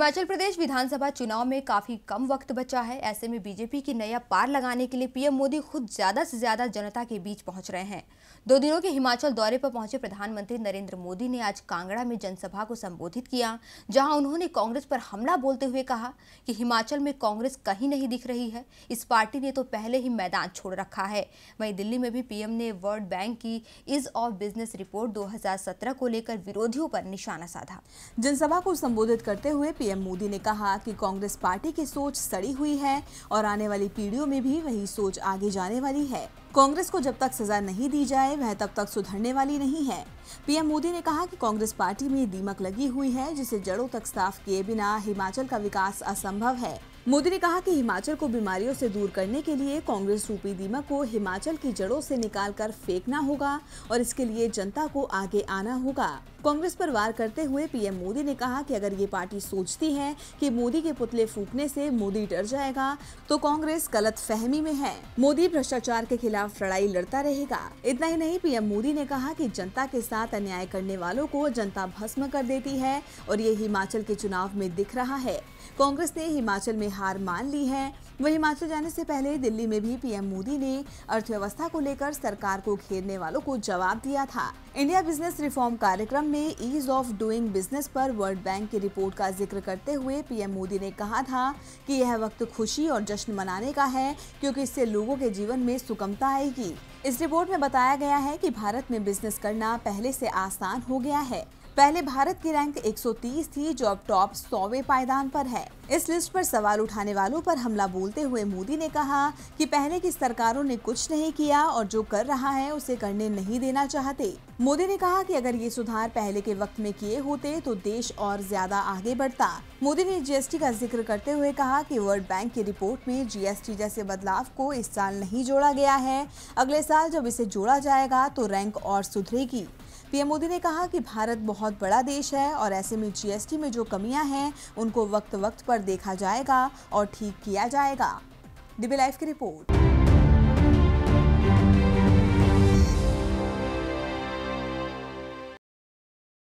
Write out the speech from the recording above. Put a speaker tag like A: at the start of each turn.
A: हिमाचल प्रदेश विधानसभा चुनाव में काफ़ी कम वक्त बचा है। ऐसे में बीजेपी की नया पार लगाने के लिए पीएम मोदी खुद ज़्यादा से ज़्यादा जनता के बीच पहुँच रहे हैं। दो दिनों के हिमाचल दौरे पर पहुँचे प्रधानमंत्री नरेंद्र मोदी ने आज कांगड़ा में जनसभा को संबोधित किया, जहाँ उन्होंने कांग्रेस पर हमला बोलते हुए कहा कि हिमाचल में कांग्रेस कहीं नहीं दिख रही है। इस पार्टी ने तो पहले ही मैदान छोड़ रखा है। वहीं दिल्ली में भी पीएम ने वर्ल्ड बैंक की इज़ ऑफ़ बिज़नेस रिपोर्ट 2017 को लेकर विरोधियों पर निशाना साधा।
B: जनसभा को संबोधित करते हुए पीएम मोदी ने कहा कि कांग्रेस पार्टी की सोच सड़ी हुई है और आने वाली पीढ़ियों में भी वही सोच आगे जाने वाली है। कांग्रेस को जब तक सजा नहीं दी जाए, वह तब तक सुधरने वाली नहीं है। पीएम मोदी ने कहा कि कांग्रेस पार्टी में दीमक लगी हुई है, जिसे जड़ों तक साफ़ किए बिना हिमाचल का विकास असंभव है। मोदी ने कहा कि हिमाचल को बीमारियों से दूर करने के लिए कांग्रेस रूपी दीमक को हिमाचल की जड़ों से निकालकर फेंकना होगा और इसके लिए जनता को आगे आना होगा। कांग्रेस पर वार करते हुए पीएम मोदी ने कहा कि अगर ये पार्टी सोचती है कि मोदी के पुतले फूकने से मोदी डर जाएगा तो कांग्रेस गलत फहमी में है। मोदी भ्रष्टाचार के खिलाफ लड़ाई लड़ता रहेगा। इतना ही नहीं, पीएम मोदी ने कहा कि जनता के साथ अन्याय करने वालों को जनता भस्म कर देती है और ये हिमाचल के चुनाव में दिख रहा है। कांग्रेस ने हिमाचल में हार मान ली है। वह हिमाचल जाने से पहले दिल्ली में भी पीएम मोदी ने अर्थव्यवस्था को लेकर सरकार को घेरने वालों को जवाब दिया था। इंडिया बिज़नेस रिफॉर्म कार्यक्रम में ईज ऑफ़ डूइंग बिज़नेस पर वर्ल्ड बैंक की रिपोर्ट का ज़िक्र करते हुए पीएम मोदी ने कहा था कि यह वक्त खुशी और जश्न मनाने का है, क्योंकि इससे लोगों के जीवन में सुगमता आएगी। इस रिपोर्ट में बताया गया है कि भारत में बिज़नेस करना पहले से आसान हो गया है। पहले भारत की रैंक 130 थी, जो अब टॉप सौवे पायदान पर है। इस लिस्ट पर सवाल उठाने वालों पर हमला बोलते हुए मोदी ने कहा कि पहले की सरकारों ने कुछ नहीं किया और जो कर रहा है उसे करने नहीं देना चाहते। मोदी ने कहा कि अगर ये सुधार पहले के वक्त में किए होते तो देश और ज़्यादा आगे बढ़ता। मोदी ने जीएसटी का ज़िक्र करते हुए कहा कि वर्ल्ड बैंक की रिपोर्ट में जीएसटी जैसे बदलाव को इस साल नहीं जोड़ा गया है। अगले साल जब इसे जोड़ा जाएगा तो रैंक और सुधरेगी। पीएम मोदी ने कहा कि भारत बहुत बड़ा देश है और ऐसे में जीएसटी में जो कमियाँ हैं, उनको वक्त वक्त पर देखा जाएगा और ठीक किया जाएगा। डिबी लाइफ की रिपोर्ट।